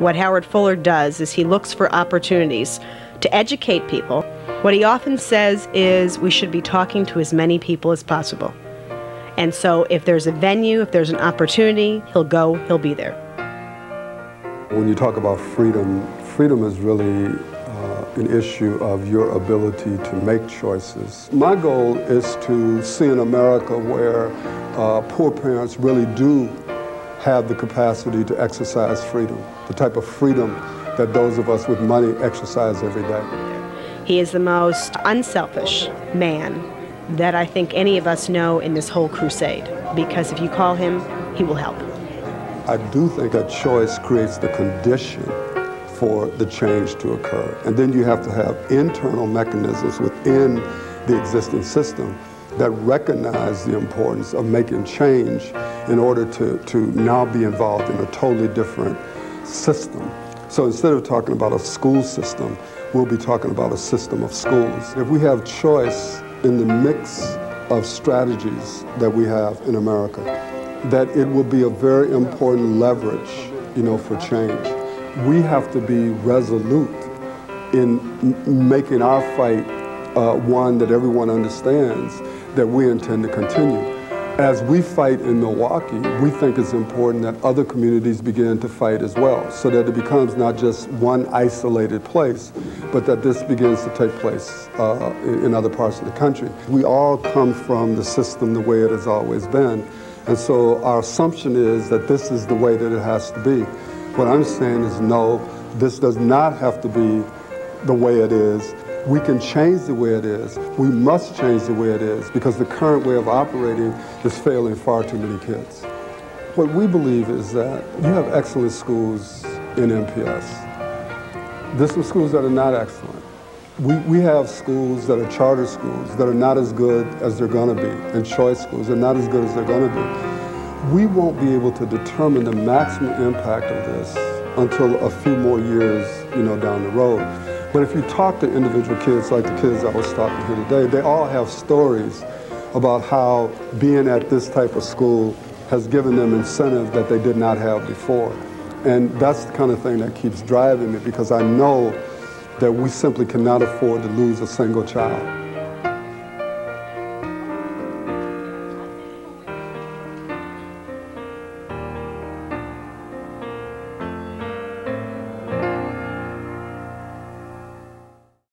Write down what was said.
What Howard Fuller does is he looks for opportunities to educate people. What he often says is we should be talking to as many people as possible. And so if there's a venue, if there's an opportunity, he'll go, he'll be there. When you talk about freedom, freedom is really uh, an issue of your ability to make choices. My goal is to see an America where uh, poor parents really do have the capacity to exercise freedom, the type of freedom that those of us with money exercise every day. He is the most unselfish man that I think any of us know in this whole crusade because if you call him, he will help. I do think that choice creates the condition for the change to occur. And then you have to have internal mechanisms within the existing system that recognize the importance of making change in order to, to now be involved in a totally different system. So instead of talking about a school system, we'll be talking about a system of schools. If we have choice in the mix of strategies that we have in America, that it will be a very important leverage, you know, for change. We have to be resolute in making our fight uh, one that everyone understands that we intend to continue. As we fight in Milwaukee, we think it's important that other communities begin to fight as well, so that it becomes not just one isolated place, but that this begins to take place uh, in other parts of the country. We all come from the system the way it has always been, and so our assumption is that this is the way that it has to be. What I'm saying is no, this does not have to be the way it is. We can change the way it is. We must change the way it is because the current way of operating is failing far too many kids. What we believe is that you have excellent schools in MPS. There's some schools that are not excellent. We, we have schools that are charter schools that are not as good as they're going to be, and choice schools are not as good as they're going to be. We won't be able to determine the maximum impact of this until a few more years, you know, down the road. But if you talk to individual kids, like the kids I was talking to today, they all have stories about how being at this type of school has given them incentive that they did not have before. And that's the kind of thing that keeps driving me because I know that we simply cannot afford to lose a single child.